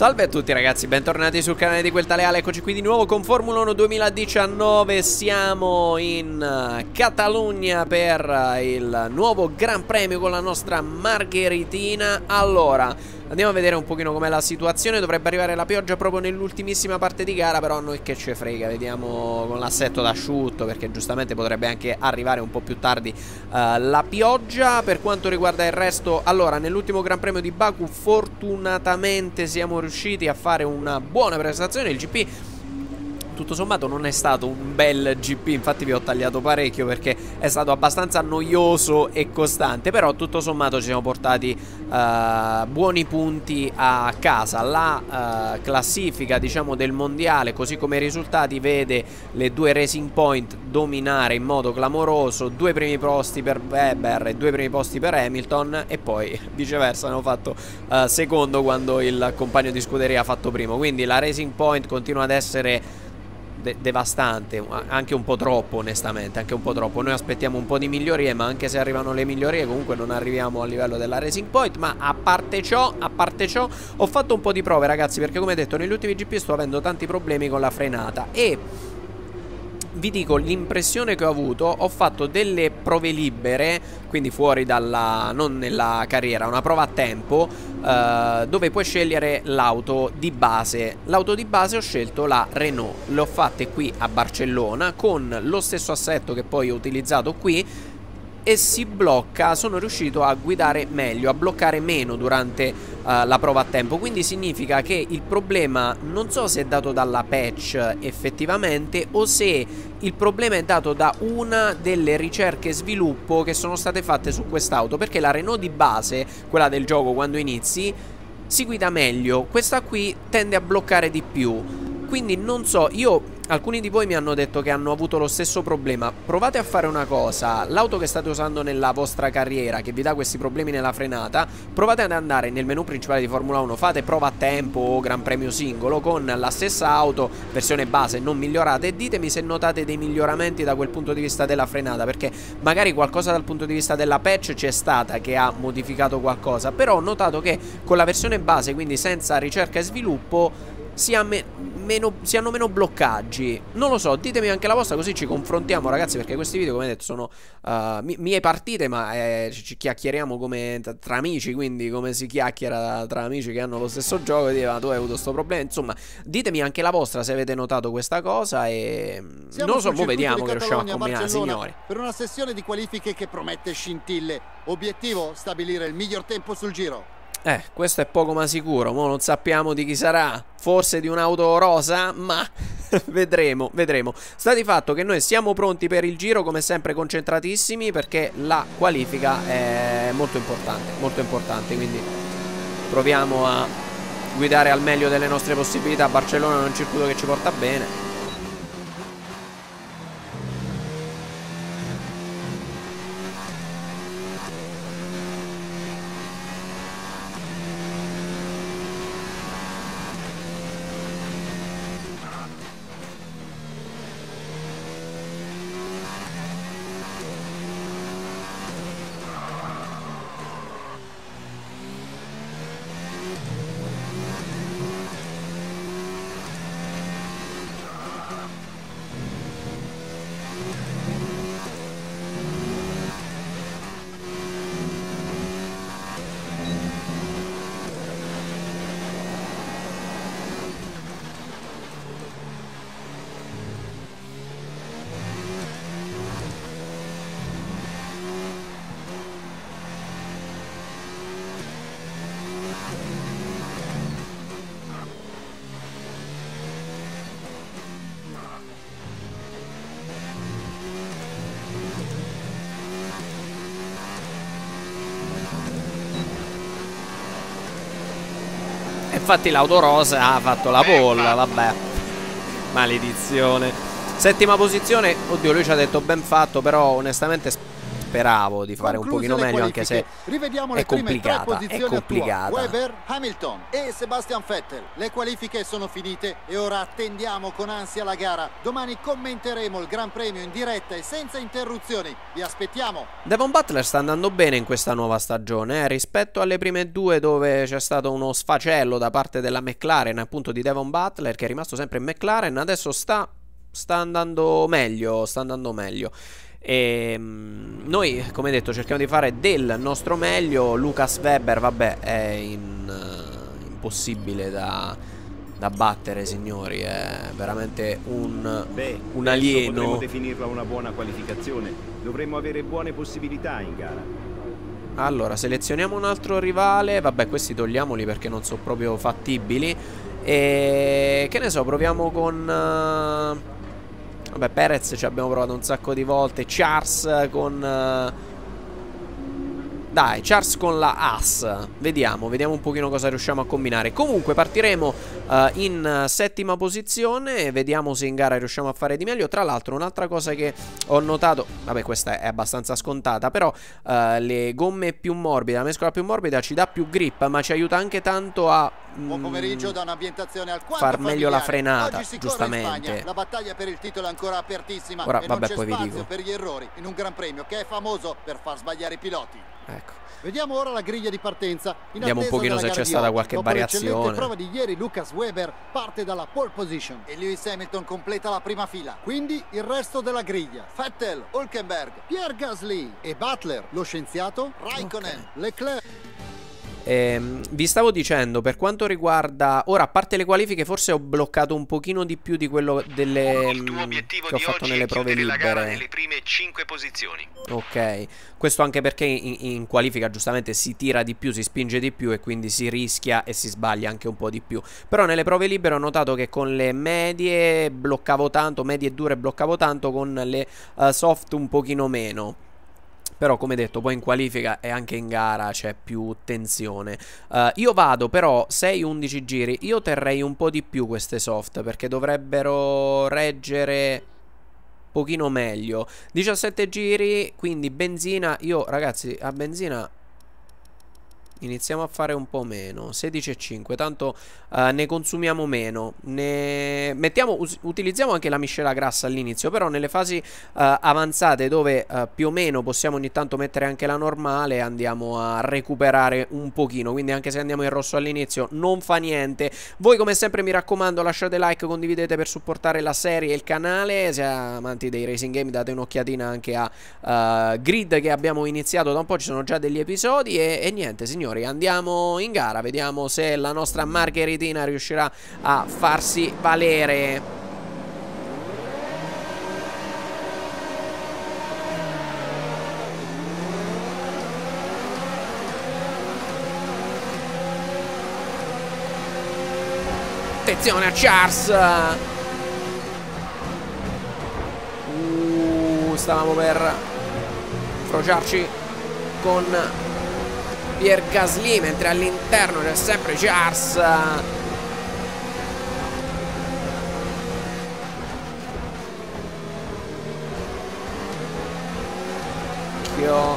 Salve a tutti ragazzi, bentornati sul canale di Quel Taleale, eccoci qui di nuovo con Formula 1 2019 Siamo in eh, Catalogna per eh, il nuovo Gran Premio con la nostra Margheritina Allora, Andiamo a vedere un pochino com'è la situazione. Dovrebbe arrivare la pioggia proprio nell'ultimissima parte di gara Però a noi che ce frega Vediamo con l'assetto d'asciutto Perché giustamente potrebbe anche arrivare un po' più tardi uh, La pioggia. Per quanto riguarda il resto Allora nell'ultimo Gran Premio di Baku Fortunatamente siamo riusciti a fare una buona prestazione. Il GP tutto sommato non è stato un bel GP, infatti vi ho tagliato parecchio perché è stato abbastanza noioso e costante, però tutto sommato ci siamo portati uh, buoni punti a casa. La uh, classifica diciamo del mondiale, così come i risultati, vede le due Racing Point dominare in modo clamoroso, due primi posti per Weber e due primi posti per Hamilton e poi viceversa hanno fatto uh, secondo quando il compagno di scuderia ha fatto primo, quindi la Racing Point continua ad essere de devastante, anche un po' troppo onestamente, anche un po' troppo. Noi aspettiamo un po' di migliorie, ma anche se arrivano le migliorie comunque non arriviamo al livello della Racing Point, ma a parte ciò, a parte ciò, ho fatto un po' di prove ragazzi, perché come detto negli ultimi GP sto avendo tanti problemi con la frenata e vi dico l'impressione che ho avuto, ho fatto delle prove libere, quindi fuori dalla, non nella carriera, una prova a tempo, eh, dove puoi scegliere l'auto di base. L'auto di base ho scelto la Renault, le ho fatte qui a Barcellona con lo stesso assetto che poi ho utilizzato qui e si blocca, sono riuscito a guidare meglio, a bloccare meno durante uh, la prova a tempo, quindi significa che il problema non so se è dato dalla patch effettivamente o se il problema è dato da una delle ricerche sviluppo che sono state fatte su quest'auto, perché la Renault di base, quella del gioco quando inizi, si guida meglio, questa qui tende a bloccare di più, quindi non so, io Alcuni di voi mi hanno detto che hanno avuto lo stesso problema. Provate a fare una cosa. L'auto che state usando nella vostra carriera, che vi dà questi problemi nella frenata, provate ad andare nel menu principale di Formula 1, fate prova a tempo o Gran Premio singolo con la stessa auto, versione base, non migliorata, e ditemi se notate dei miglioramenti da quel punto di vista della frenata, perché magari qualcosa dal punto di vista della patch c'è stata che ha modificato qualcosa, però ho notato che con la versione base, quindi senza ricerca e sviluppo, si, me meno, si hanno meno bloccaggi. Non lo so, ditemi anche la vostra così ci confrontiamo ragazzi perché questi video come detto sono uh, mie partite ma eh, ci chiacchieriamo come tra amici, quindi come si chiacchiera tra amici che hanno lo stesso gioco e dire tu hai avuto questo problema. Insomma, ditemi anche la vostra se avete notato questa cosa e Siamo non lo so, mo vediamo che riusciamo a combinare signori. Per una sessione di qualifiche che promette scintille. Obiettivo stabilire il miglior tempo sul giro. Eh, questo è poco ma sicuro. Mo non sappiamo di chi sarà. Forse di un'auto rosa, ma vedremo, vedremo. Sta di fatto che noi siamo pronti per il giro, come sempre concentratissimi, perché la qualifica è molto importante, molto importante. Quindi proviamo a guidare al meglio delle nostre possibilità. Barcellona è un circuito che ci porta bene. Infatti l'auto rosa ha fatto la polla, vabbè. Maledizione. Settima posizione, oddio lui ci ha detto ben fatto, però onestamente speravo di fare Concluse un pochino meglio anche se Rivediamo è le prime tre complicata, è posizioni complicata. Weber, Hamilton e Sebastian Vettel. Le qualifiche sono finite e ora attendiamo con ansia la gara. Domani commenteremo il Gran Premio in diretta e senza interruzioni. Vi aspettiamo. Devon Butler sta andando bene in questa nuova stagione eh, rispetto alle prime due dove c'è stato uno sfacello da parte della McLaren appunto di Devon Butler che è rimasto sempre in McLaren adesso sta, sta andando meglio sta andando meglio e mm, noi come detto cerchiamo di fare del nostro meglio Lucas Weber vabbè è in, uh, impossibile da, da battere signori è veramente un, Beh, un alieno Potremmo definirla una buona qualificazione. Dovremmo avere buone possibilità in gara. Allora, selezioniamo un altro rivale. Vabbè, questi togliamoli perché non sono proprio fattibili. E che ne so, proviamo con. eh, Vabbè, Perez ci abbiamo provato un sacco di volte. Charles con. eh, Dai, Charles con la As. Vediamo, vediamo un pochino cosa riusciamo a combinare. Comunque partiremo eh, in settima posizione vediamo se in gara riusciamo a fare di meglio. Tra l'altro, un'altra cosa che ho notato, vabbè, questa è abbastanza scontata, però eh, le gomme più morbide, la mescola più morbida ci dà più grip, ma ci aiuta anche tanto a Buon mm, pomeriggio da un'ambientazione al quanto far meglio la frenata, Oggi si corre in giustamente. La battaglia per il titolo è ancora apertissima Ora, e vabbè, non c'è spazio dico. per gli errori in un Gran Premio che è famoso per far sbagliare i piloti. Ecco. Vediamo ora la griglia di partenza. In Vediamo un pochino se c'è stata qualche Dopo variazione. l'eccellente prova di ieri Lucas Weber parte dalla pole position e Lewis Hamilton completa la prima fila. Quindi il resto della griglia. Vettel, Hulkenberg, Pierre Gasly e Butler, lo scienziato Raikkonen, Leclerc Ehm, vi stavo dicendo, per quanto riguarda. Ora, a parte le qualifiche, forse ho bloccato un pochino di più di quello delle. Il tuo mm, obiettivo che ho fatto oggi nelle prove chiudere la gara libere. nelle prime 5 posizioni. Ok, questo anche perché in, in qualifica giustamente si tira di più, si spinge di più e quindi si rischia e si sbaglia anche un po' di più. Però nelle prove libere ho notato che con le medie bloccavo tanto, medie dure bloccavo tanto, con le eh, soft un pochino meno. Però come detto poi in qualifica e anche in gara c'è più tensione. Eh, Io vado però 6-11 giri. Io terrei un po' di più queste soft Perché dovrebbero reggere pochino meglio. 17 giri Quindi benzina Io ragazzi a benzina Iniziamo a fare un po' meno 16,5 Tanto eh, ne consumiamo meno ne... Mettiamo Utilizziamo anche la miscela grassa all'inizio Però nelle fasi eh, avanzate Dove eh, più o meno possiamo ogni tanto mettere anche la normale Andiamo a recuperare un pochino. Quindi anche se andiamo in rosso all'inizio Non fa niente. Voi come sempre mi raccomando lasciate like Condividete per supportare la serie e il canale. Se amanti dei racing game date un'occhiatina anche a eh, Grid Che abbiamo iniziato da un po' Ci sono già degli episodi. E, e niente signori andiamo in gara Vediamo se la nostra Margheritina riuscirà a farsi valere. Attenzione a Charles. Uh, Stavamo per Frociarci con Pierre Gasly Mentre all'interno c'è sempre Charles Occhio.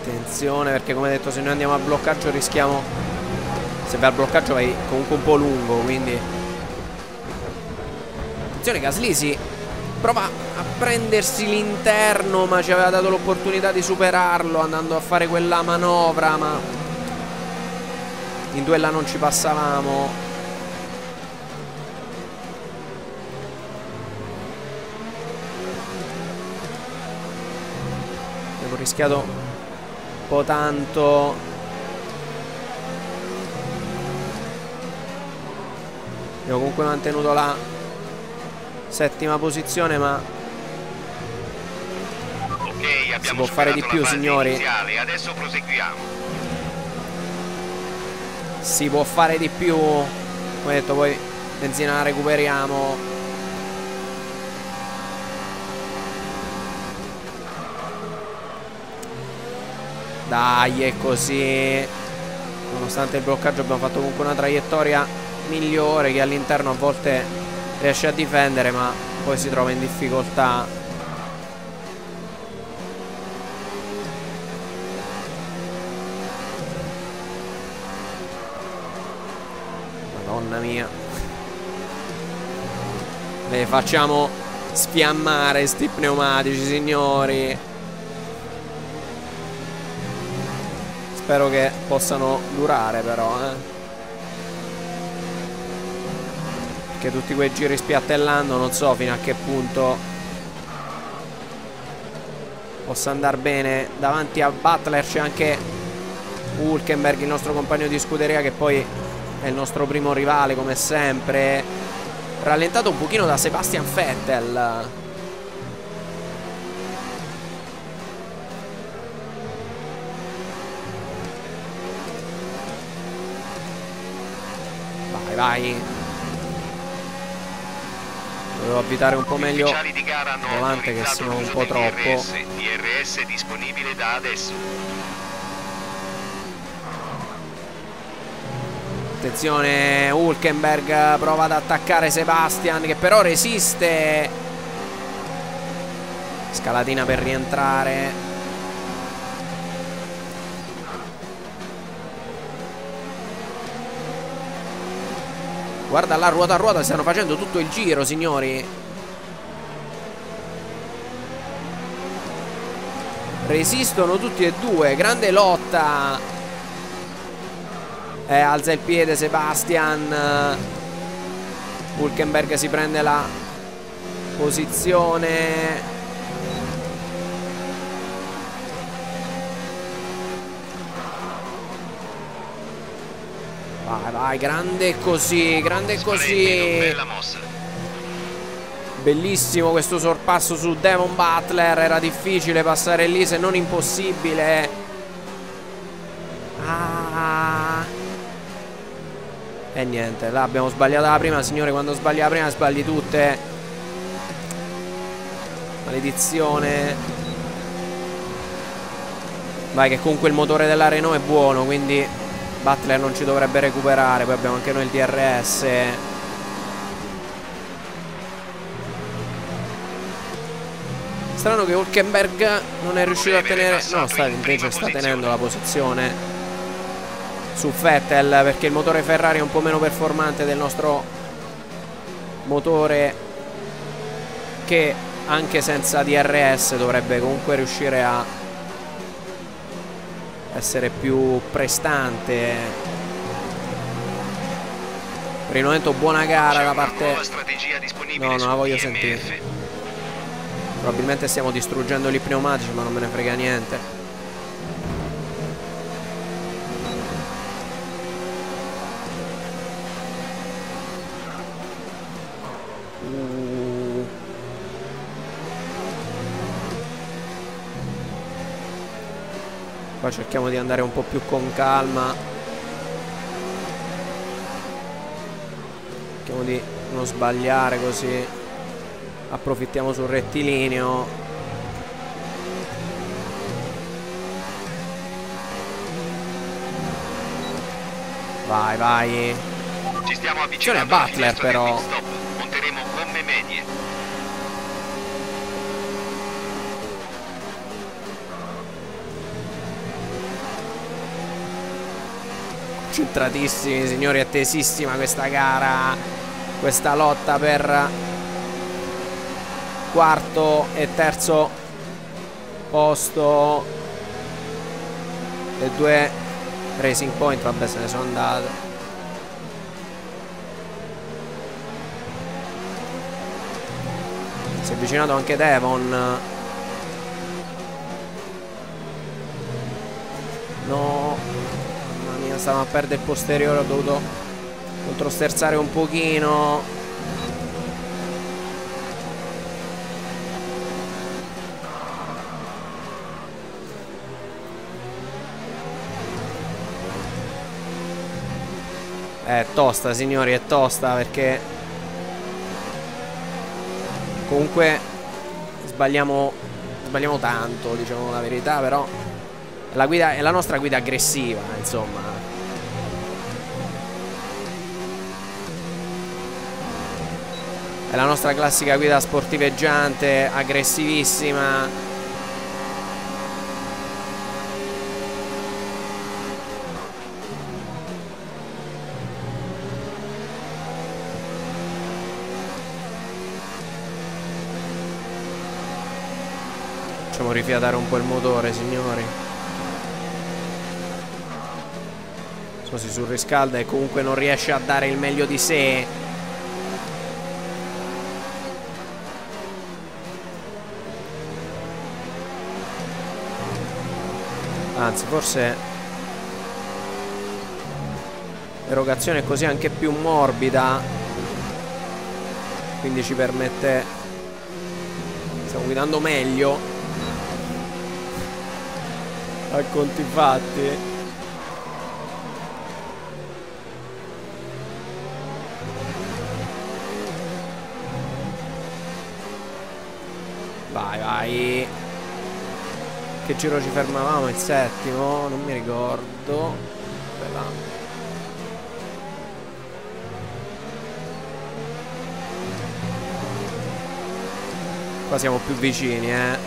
Attenzione perché come detto se noi andiamo a bloccaggio rischiamo Se vai al bloccaggio vai comunque un po' lungo Quindi. Attenzione Gasly si Prova a prendersi l'interno Ma ci aveva dato l'opportunità di superarlo Andando a fare quella manovra Ma In duella non ci passavamo. Abbiamo rischiato un po' tanto. Abbiamo comunque mantenuto la settima posizione ma Ok, abbiamo può fare di più, signori. iniziale, adesso proseguiamo. si può fare di più come detto poi benzina la recuperiamo dai è così nonostante il bloccaggio abbiamo fatto comunque una traiettoria migliore che all'interno a volte riesce a difendere ma poi si trova in difficoltà. Madonna mia. Le facciamo spiammare sti pneumatici signori. Spero che possano durare però eh. Perché tutti quei giri spiattellando non so fino a che punto possa andare bene. Davanti a Butler c'è anche Hulkenberg, il nostro compagno di scuderia che poi è il nostro primo rivale come sempre. Rallentato un pochino da Sebastian Vettel. Vai, vai. Dovevo avvitare un po' Gli meglio il volante che sono un po' troppo. DRS. DRS disponibile da adesso. Attenzione, Hulkenberg prova ad attaccare Sebastian che però resiste. Scalatina per rientrare. Guarda là, ruota a ruota, stanno facendo tutto il giro, signori. Resistono tutti e due, grande lotta. Eh, alza il piede Sebastian. Hulkenberg si prende la posizione. Vai, grande così, grande così. bella mossa. Bellissimo questo sorpasso su Devon Butler. Era difficile passare lì, se non impossibile. Ah. E niente, là abbiamo sbagliato la prima. Signore, quando sbagli la prima, sbagli tutte. Maledizione. Vai, che comunque il motore della Renault è buono, quindi Butler non ci dovrebbe recuperare. Poi abbiamo anche noi il DRS. Strano che Hulkenberg non è riuscito a tenere. No, sta, invece sta tenendo la posizione su Vettel perché il motore Ferrari è un po' meno performante del nostro motore che anche senza DRS dovrebbe comunque riuscire a essere più prestante. Per il momento buona gara da parte No, non la voglio DMF. sentire. Probabilmente stiamo distruggendo gli pneumatici, ma non me ne frega niente. Uh. Qua cerchiamo di andare un po' più con calma. Cerchiamo di non sbagliare così approfittiamo sul rettilineo vai vai Ci stiamo avvicinando alla Butler, però. pit stop. Monteremo gomme medie. Concentratissimi signori è tesissima questa gara questa lotta per quarto e terzo posto. E due racing point vabbè se ne sono andate. Si è avvicinato anche Devon. No stavo a perdere il posteriore ho dovuto controsterzare un pochino È tosta signori, è tosta perché comunque sbagliamo, sbagliamo tanto, diciamo la verità, però la guida è la nostra guida aggressiva, insomma. è la nostra classica guida sportiveggiante, aggressivissima. Facciamo rifiatare un po' il motore, signori. Così si surriscalda e comunque non riesce a dare il meglio di sé Anzi, forse è così anche più morbida. Quindi ci permette Stiamo guidando meglio A conti fatti Vai vai Che giro ci fermavamo? Il settimo? Non mi ricordo Bella Qua siamo più vicini, eh.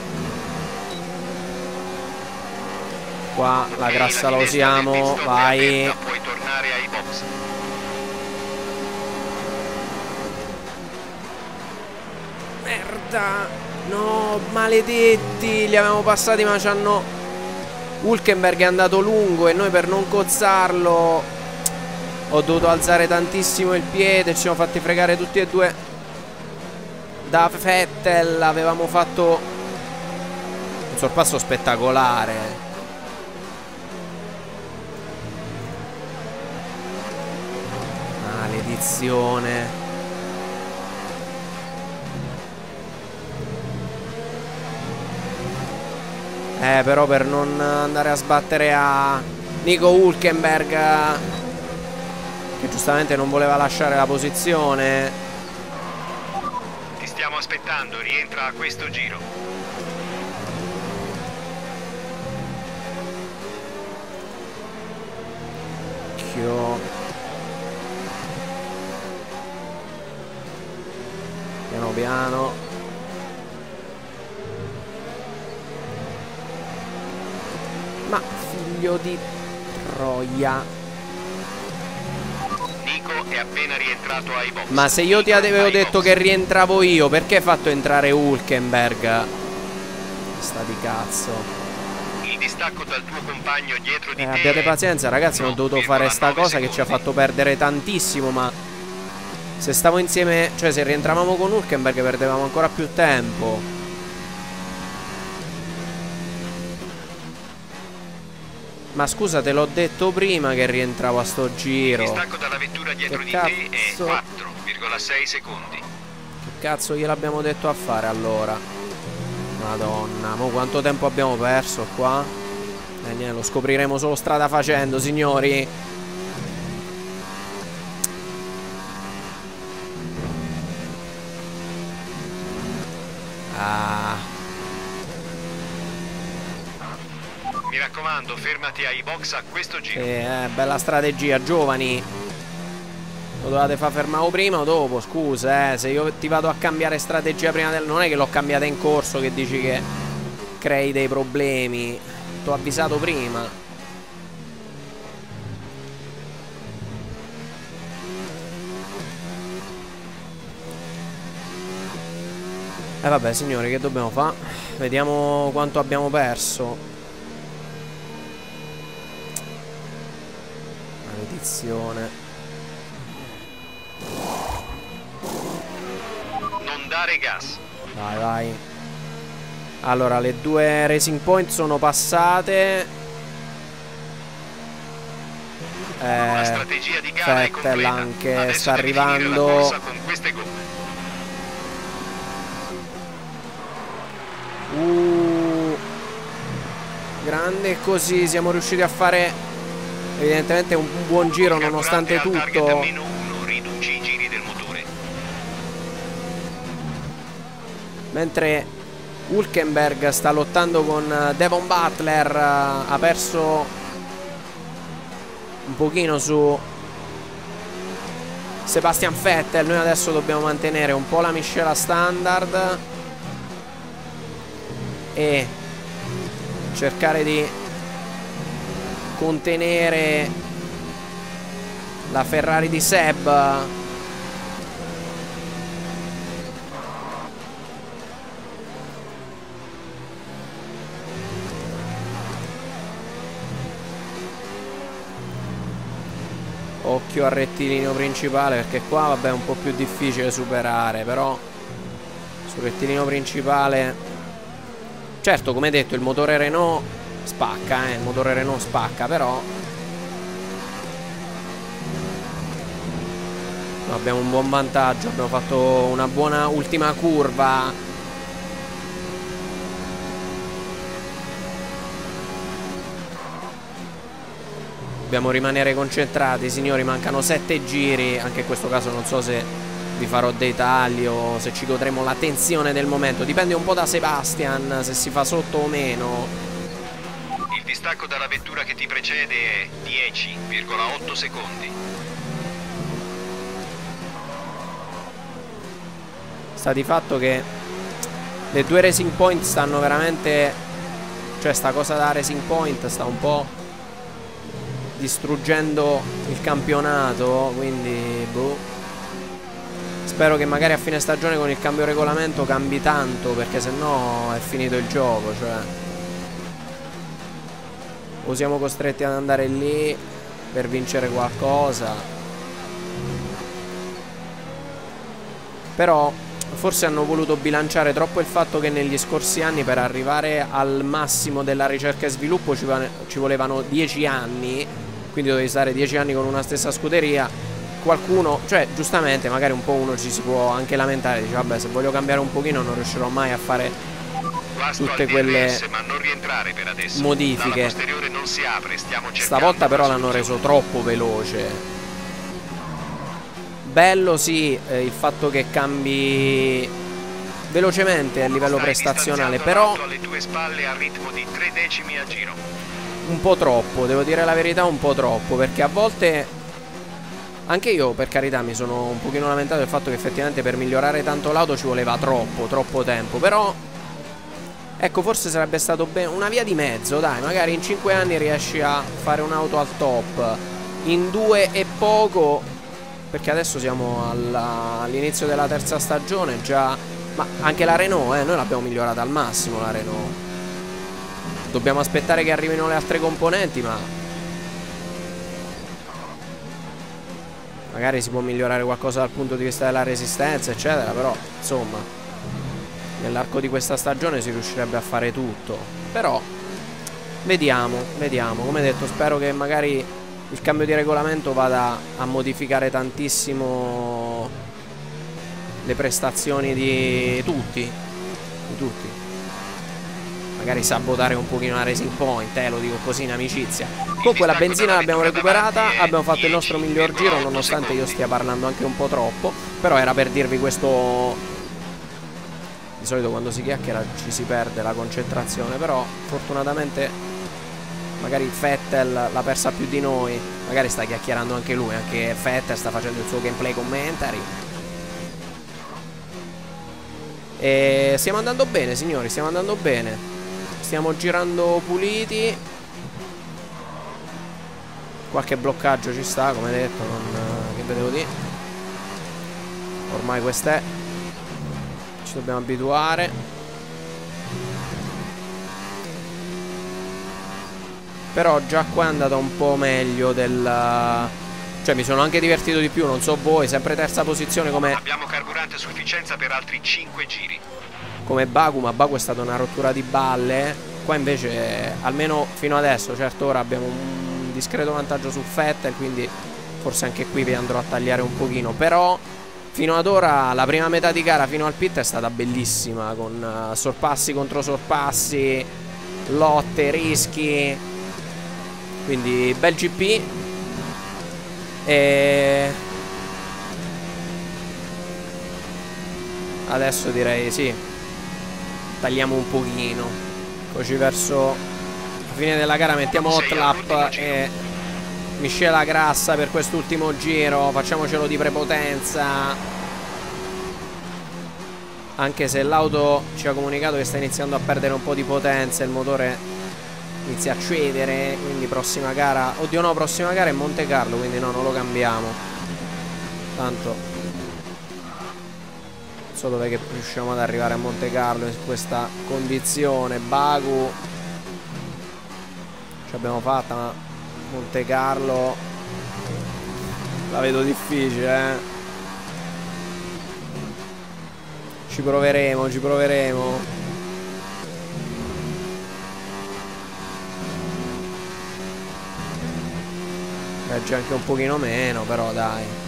Qua la grassa la usiamo. Vai. Puoi tornare ai box. Merda. No, maledetti. Li avevamo passati ma ci hanno... Hulkenberg è andato lungo e noi per non cozzarlo ho dovuto alzare tantissimo il piede. Ci siamo fatti fregare tutti e due da Vettel avevamo fatto un sorpasso spettacolare maledizione eh però per non andare a sbattere a Nico Hulkenberg che giustamente non voleva lasciare la posizione Ti stiamo aspettando, rientra a questo giro. Occhio. Piano piano. Ma figlio di troia. Nico è appena rientrato ai box. Ma se io ti Nico avevo ai detto box. che rientravo io, perché hai fatto entrare Hulkenberg? Sta di cazzo. Il distacco dal tuo compagno dietro di Eh, te. abbiate pazienza, ragazzi. Ho dovuto fare sta 1,9 cosa che ci ha secondi. fatto perdere tantissimo. Ma se stavo insieme, cioè, se rientravamo con Hulkenberg, perdevamo ancora più tempo. Ma scusa, te l'ho detto prima che rientravo a sto Il giro. distacco dalla vettura dietro Che di te è cazzo? 4,6 secondi. Che cazzo gliel'abbiamo detto a fare allora? Madonna, mo quanto tempo abbiamo perso qua? Eh niente, lo scopriremo solo strada facendo, signori. Ah, raccomando, fermati ai box a questo giro. eh, bella strategia, giovani. Lo dovete far fermare prima o dopo, scusa, eh. Se io ti vado a cambiare strategia prima del... Non è che l'ho cambiata in corso che dici che crei dei problemi. Ti ho avvisato prima. E eh vabbè signori che dobbiamo fare? Vediamo quanto abbiamo perso Maledizione Non dare gas. Vai vai Allora le due Racing Point sono passate Eh, strategia di gara completa. anche Adesso sta arrivando. Uh, grande così siamo riusciti a fare evidentemente un buon giro nonostante tutto. Mentre Hulkenberg sta lottando con eh, Devon Butler, eh, ha perso un pochino su Sebastian Vettel. Noi adesso dobbiamo mantenere un po' la miscela standard e cercare di contenere la Ferrari di Seb. Occhio al rettilineo principale perché qua vabbè è un po' più difficile superare però sul rettilineo principale certo come detto il motore Renault spacca eh, Il motore Renault spacca però Abbiamo un buon vantaggio Abbiamo fatto una buona ultima curva Dobbiamo rimanere concentrati, signori. Mancano sette giri. Anche in questo caso non so se vi farò dei tagli o se ci godremo la tensione del momento. Dipende un po' da Sebastian, se si fa sotto o meno. Distacco dalla vettura che ti precede è 10,8 secondi. Sta di fatto che le due Racing Point stanno veramente... Cioè sta cosa da Racing Point sta un po' distruggendo il campionato quindi boh spero che magari a fine stagione con il cambio regolamento cambi tanto perché se no è finito il gioco cioè o siamo costretti ad andare lì per vincere qualcosa. Però forse hanno voluto bilanciare troppo il fatto che negli scorsi anni per arrivare al massimo della ricerca e sviluppo ci, volevano 10 anni. Quindi dovevi stare dieci anni con una stessa scuderia. Qualcuno, cioè giustamente magari un po' uno ci si può anche lamentare dice vabbè se voglio cambiare un pochino non riuscirò mai a fare tutte quelle modifiche. Stavolta però l'hanno reso troppo veloce. Bello sì eh, il fatto che cambi velocemente a livello prestazionale però alle tue spalle a ritmo di 3 decimi a giro. un po' troppo, devo dire la verità un po' troppo, perché a volte anche io per carità mi sono un pochino lamentato del fatto che effettivamente per migliorare tanto l'auto ci voleva troppo, troppo tempo, però ecco forse sarebbe stato bene una via di mezzo, dai, magari in 5 anni riesci a fare un'auto al top, in 2 e poco, perché adesso siamo all'inizio della terza stagione, già, ma anche la Renault, eh, noi l'abbiamo migliorata al massimo la Renault. Dobbiamo aspettare che arrivino le altre componenti, ma... Magari si può migliorare qualcosa dal punto di vista della resistenza, eccetera, però, insomma... Nell'arco di questa stagione si riuscirebbe a fare tutto. Però, vediamo, vediamo. Come detto, spero che magari il cambio di regolamento vada a modificare tantissimo le prestazioni di tutti. Di tutti magari sabotare un pochino la Racing Point, eh, lo dico così in amicizia. Comunque la benzina l'abbiamo recuperata, abbiamo fatto il nostro miglior giro nonostante io stia parlando anche un po' troppo, però era per dirvi questo... Di solito quando si chiacchiera ci si perde la concentrazione, però fortunatamente magari Fettel l'ha persa più di noi, magari sta chiacchierando anche lui, anche Fettel sta facendo il suo gameplay commentary. E stiamo andando bene, signori, stiamo andando bene. Stiamo girando puliti Qualche bloccaggio ci sta come detto non, Che vedevo di Ormai quest'è Ci dobbiamo abituare Però già qua è andata un po' meglio del Cioè mi sono anche divertito di più Non so voi Sempre terza posizione come Abbiamo carburante a sufficienza per altri 5 giri come Baku, ma Baku è stata una rottura di balle. Qua invece, almeno fino adesso, certo ora abbiamo un discreto vantaggio su Fettel, quindi forse anche qui vi andrò a tagliare un pochino. Però fino ad ora la prima metà di gara fino al pit è stata bellissima, con uh, sorpassi contro sorpassi, lotte, rischi. Quindi bel GP. E... Adesso direi sì, tagliamo un pochino Così verso la fine della gara mettiamo Hotlap e miscela grassa per quest'ultimo giro Facciamocelo di prepotenza. Anche se l'auto ci ha comunicato che sta iniziando a perdere un po' di potenza Il motore inizia a cedere Quindi prossima gara Oddio no, prossima gara è Monte Carlo Quindi no, non lo cambiamo. Tanto so dove che riusciamo ad arrivare a Monte Carlo in questa condizione. Bagu ci abbiamo fatta ma Monte Carlo La vedo difficile, eh. Ci proveremo, ci proveremo. Regge anche un pochino meno, però dai.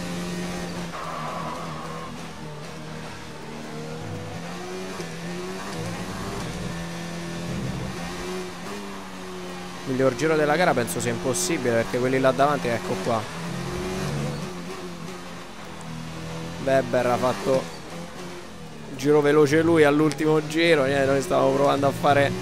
Miglior giro della gara penso sia impossibile perché quelli là davanti, ecco qua. Weber ha fatto giro veloce lui all'ultimo giro. Niente, noi stavamo provando a fare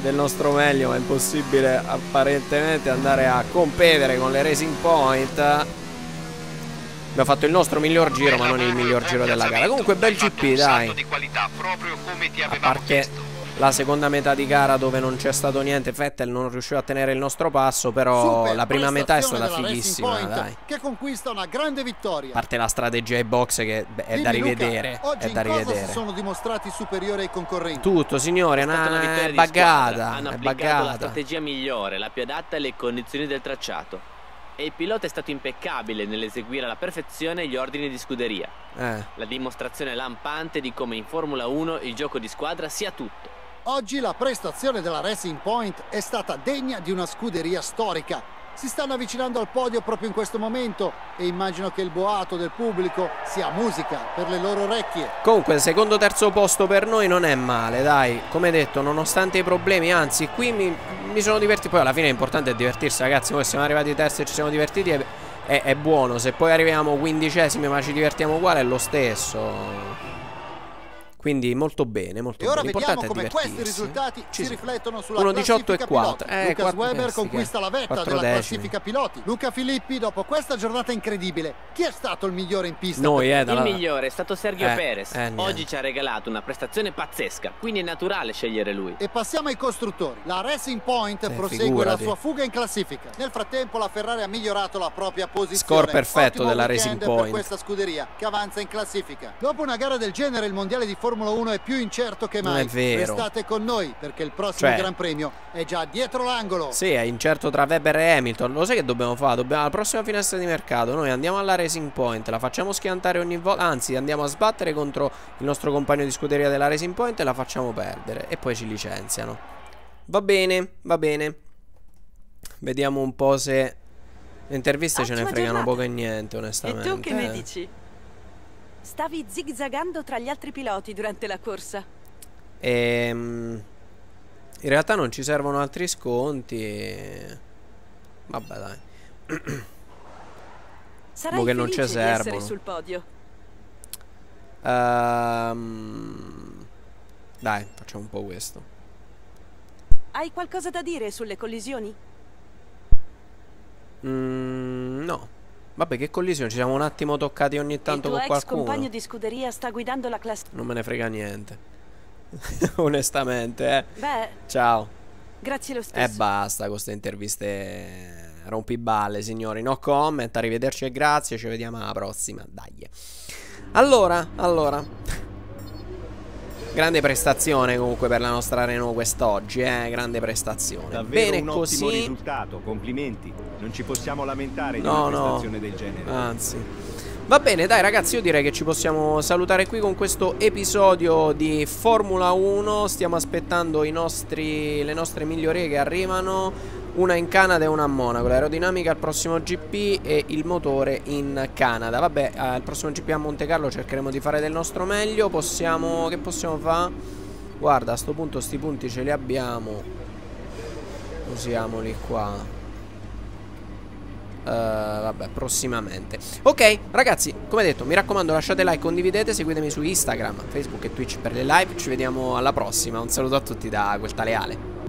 del nostro meglio, ma è impossibile apparentemente andare a competere con le Racing Point. Abbiamo fatto il nostro miglior giro, ma non il miglior giro della gara. Comunque bel GP, dai. A parte la seconda metà di gara dove non c'è stato niente Vettel non riusciva a tenere il nostro passo però Super la prima metà è stata fighissima Point, dai Che conquista una grande vittoria. a parte la strategia ai box che beh, è da Dimmi, Luca, rivedere oggi è da rivedere si sono dimostrati superiori ai concorrenti. tutto signore È una una, vittoria è buggata Hanno è applicato la strategia migliore, la più adatta alle condizioni del tracciato. E il pilota è stato impeccabile nell'eseguire alla perfezione gli ordini di scuderia. eh. La dimostrazione lampante di come in Formula 1 il gioco di squadra sia tutto. Oggi la prestazione della Racing Point è stata degna di una scuderia storica. Si stanno avvicinando al podio proprio in questo momento e immagino che il boato del pubblico sia musica per le loro orecchie. Comunque il secondo terzo posto per noi non è male dai. Come detto nonostante i problemi Anzi qui mi, mi sono divertito. Poi alla fine è divertirsi ragazzi. Noi siamo arrivati terzi e ci siamo divertiti è, è, è buono. Se poi arriviamo quindicesimi ma ci divertiamo uguale è lo stesso Quindi molto bene molto E ora bene vediamo L'importante è come questi divertirsi. risultati Ci si riflettono sulla 1,18 classifica e 4 piloti. eh, Lucas quattro- Weber eh, sì, conquista la vetta della decimi. classifica piloti. Luca Filippi, dopo questa giornata incredibile, chi è stato il migliore in pista? Noi per- eh Il dalla... migliore è stato Sergio Eh, Perez. eh. Oggi ci ha regalato una prestazione pazzesca, quindi è naturale scegliere lui. E passiamo ai costruttori. La Racing Point Eh, prosegue figurati. la sua fuga in classifica. Nel frattempo la Ferrari ha migliorato la propria posizione. Score perfetto Ottimo della Racing per Point. questa scuderia che avanza in classifica. Dopo una gara del genere il mondiale di Formula 1 è più incerto che Non mai. è vero. Restate con noi perché il prossimo Cioè- Gran Premio è già dietro l'angolo. Sì, è incerto tra Weber e Hamilton. Lo sai che dobbiamo fare? Dobbiamo alla prossima finestra di mercato. Noi andiamo alla Racing Point, la facciamo schiantare ogni volta. Anzi, andiamo a sbattere contro il nostro compagno di scuderia della Racing Point e la facciamo perdere. E poi ci licenziano. Va bene, va bene. Vediamo un po' se. Le interviste ce ne Ottima fregano giornata. poco e niente, onestamente. E tu che ne dici? Stavi zigzagando tra gli altri piloti durante la corsa. Ehm, in realtà non ci servono altri sconti. Vabbè, dai. Sarai Boh che non ci servono. sul podio. Ehm, dai, facciamo un po' questo. Hai qualcosa da dire sulle collisioni? Mm, no. Vabbè, che collisione. Ci siamo un attimo toccati ogni tanto Il con qualcuno. compagno di scuderia sta guidando la classe. Non me ne frega niente. Onestamente, eh. Beh, Ciao. grazie lo E stesso. basta con queste interviste rompiballe, signori. No comment, arrivederci e grazie. Ci vediamo alla prossima. Dai. Allora, allora. Grande prestazione comunque per la nostra Renault quest'oggi, eh. Grande prestazione. Davvero Bene un ottimo così. risultato, complimenti. Non ci possiamo lamentare di No, una no. prestazione del genere. Anzi. Va bene, dai ragazzi, io direi che ci possiamo salutare qui con questo episodio di Formula 1. Stiamo aspettando i nostri, le nostre migliorie che arrivano. Una in Canada e una a Monaco. L'aerodinamica al prossimo GP e il motore in Canada. Vabbè, al prossimo GP a Monte Carlo cercheremo di fare del nostro meglio. Possiamo. Che possiamo fare? Guarda, a sto punto sti punti ce li abbiamo. Usiamoli qua. Eh, vabbè, prossimamente. Ok, ragazzi, come detto, mi raccomando, lasciate like, condividete, seguitemi su Instagram, Facebook e Twitch per le live. Ci vediamo alla prossima. Un saluto a tutti da quel taleale.